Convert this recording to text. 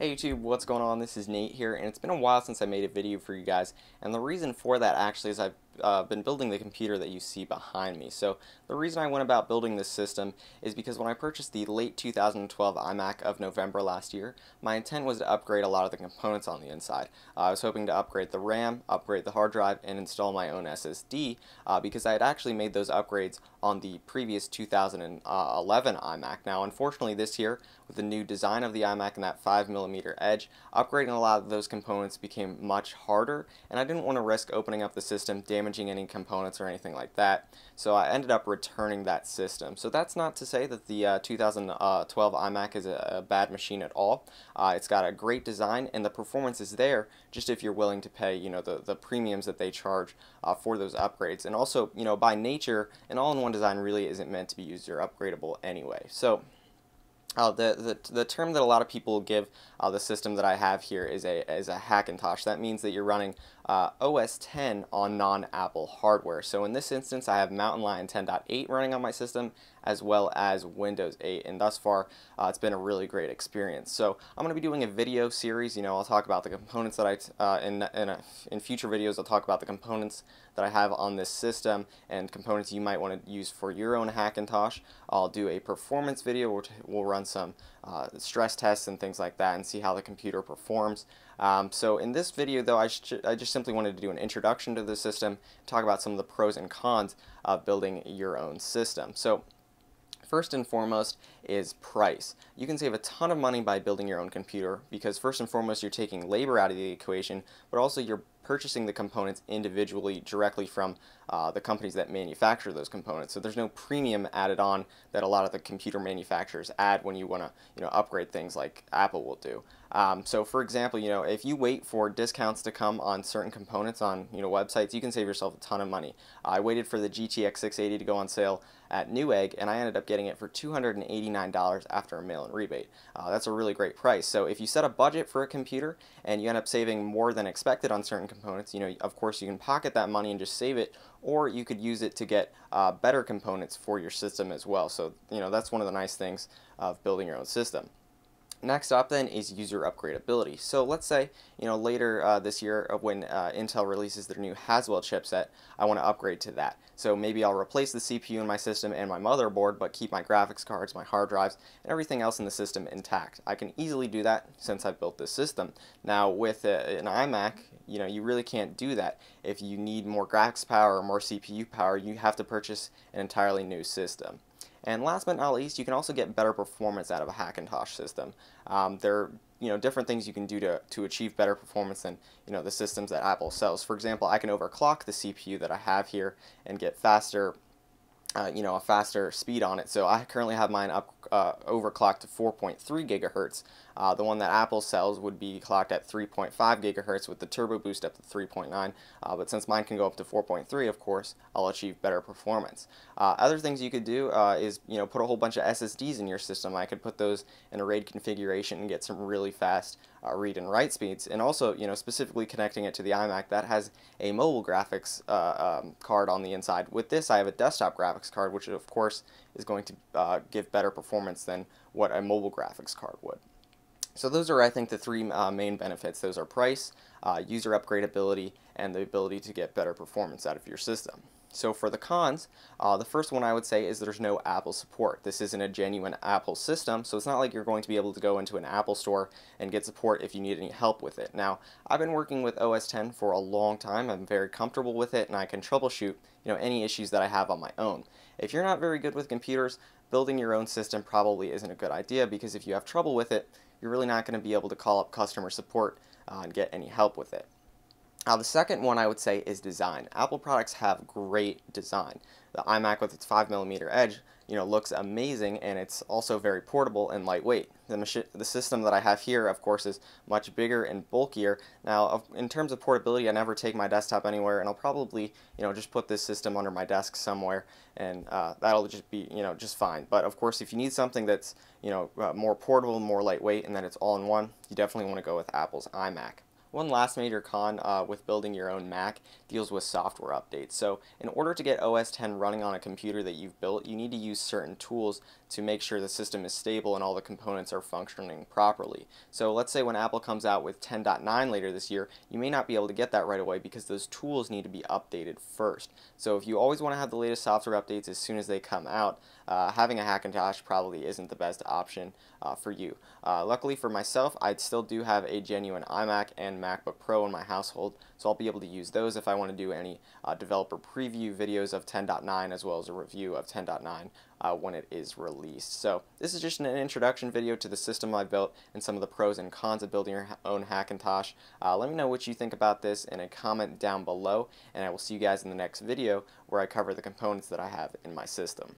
Hey YouTube, what's going on? This is Nate here, and it's been a while since I made a video for you guys, and the reason for that actually is I've uh, been building the computer that you see behind me. So the reason I went about building this system is because when I purchased the late 2012 iMac of November last year, my intent was to upgrade a lot of the components on the inside. Uh, I was hoping to upgrade the RAM, upgrade the hard drive, and install my own SSD uh, because I had actually made those upgrades on the previous 2011 iMac. Now unfortunately this year, with the new design of the iMac and that 5mm edge, upgrading a lot of those components became much harder, and I didn't want to risk opening up the system, damaging any components or anything like that. So I ended up returning that system. So that's not to say that the uh, 2012 iMac is a, a, bad machine at all. Uh, it's got a great design and the performance is there just if you're willing to pay you know the, the premiums that they charge uh, for those upgrades. And also you know by nature an all-in-one design really isn't meant to be user upgradable anyway. So uh, the, the, the term that a lot of people give uh, the system that I have here is a, is a Hackintosh. That means that you're running uh, OS 10 on non-Apple hardware. So in this instance, I have Mountain Lion 10.8 running on my system, as well as Windows 8, and thus far, uh, it's been a really great experience. So I'm going to be doing a video series. You know, I'll talk about the components that I, uh, in, in, a, in future videos, I'll talk about the components that I have on this system and components you might want to use for your own Hackintosh. I'll do a performance video where we'll run some uh, stress tests and things like that and see how the computer performs. Um, so in this video though, I, I, just simply wanted to do an introduction to the system, talk about some of the pros and cons of building your own system. So first and foremost is price. You can save a ton of money by building your own computer because first and foremost you're taking labor out of the equation, but also you're purchasing the components individually directly from uh, the companies that manufacture those components. So there's no premium added on that a lot of the computer manufacturers add when you want to you know upgrade things like Apple will do. Um, so for example, you know if you wait for discounts to come on certain components on you know websites, you can save yourself a ton of money. I waited for the GTX 680 to go on sale at Newegg, and I ended up getting it for $289 after a mail-in rebate. Uh, that's a really great price. So if you set a budget for a computer and you end up saving more than expected on certain components, you know, of course you can pocket that money and just save it, or you could use it to get uh, better components for your system as well. So, you know, that's one of the nice things of building your own system. Next up then is user upgradability. So let's say, you know, later uh, this year when uh, Intel releases their new Haswell chipset, I want to upgrade to that. So maybe I'll replace the CPU in my system and my motherboard, but keep my graphics cards, my hard drives, and everything else in the system intact. I can easily do that since I've built this system. Now with uh, an iMac, you know, you really can't do that. If you need more graphics power or more CPU power, you have to purchase an entirely new system. And last but not least, you can also get better performance out of a Hackintosh system. Um, there are you know different things you can do to, to achieve better performance than you know the systems that Apple sells. For example, I can overclock the CPU that I have here and get faster uh, you know, a faster speed on it. So I currently have mine up uh, overclocked to 4.3 gigahertz. Uh, the one that Apple sells would be clocked at 3.5 gigahertz with the turbo boost up to 3.9. Uh, but since mine can go up to 4.3, of course, I'll achieve better performance. Uh, other things you could do uh, is, you know, put a whole bunch of SSDs in your system. I could put those in a RAID configuration and get some really fast uh, read and write speeds. And also, you know, specifically connecting it to the iMac, that has a mobile graphics um, card on the inside. With this, I have a desktop graphics card, which of course is going to uh, give better performance than what a mobile graphics card would. So those are, I think, the three uh, main benefits. Those are price, uh, user upgradability, and the ability to get better performance out of your system. So for the cons, uh, the first one I would say is there's no Apple support. This isn't a genuine Apple system, so it's not like you're going to be able to go into an Apple store and get support if you need any help with it. Now, I've been working with OS 10 for a long time. I'm very comfortable with it, and I can troubleshoot you know any issues that I have on my own. If you're not very good with computers, building your own system probably isn't a good idea because if you have trouble with it, you're really not going to be able to call up customer support uh, and get any help with it. Now the second one I would say is design. Apple products have great design. The iMac with its 5mm edge you know, looks amazing and it's also very portable and lightweight. The, the system that I have here, of course, is much bigger and bulkier. Now, in terms of portability, I never take my desktop anywhere and I'll probably, you know, just put this system under my desk somewhere and uh, that'll just be, you know, just fine. But of course, if you need something that's, you know, uh, more portable, more lightweight, and that it's all in one, you definitely want to go with Apple's iMac. One last major con uh, with building your own Mac deals with software updates. So in order to get OS 10 running on a computer that you've built, you need to use certain tools to make sure the system is stable and all the components are functioning properly. So let's say when Apple comes out with 10.9 later this year, you may not be able to get that right away because those tools need to be updated first. So if you always want to have the latest software updates as soon as they come out, uh, having a Hackintosh probably isn't the best option uh, for you. Uh, luckily for myself, I still do have a genuine iMac MacBook Pro in my household, so I'll be able to use those if I want to do any uh, developer preview videos of 10.9 as well as a review of 10.9 uh, when it is released. So this is just an introduction video to the system I built and some of the pros and cons of building your own Hackintosh. Uh, let me know what you think about this in a comment down below, and I will see you guys in the next video where I cover the components that I have in my system.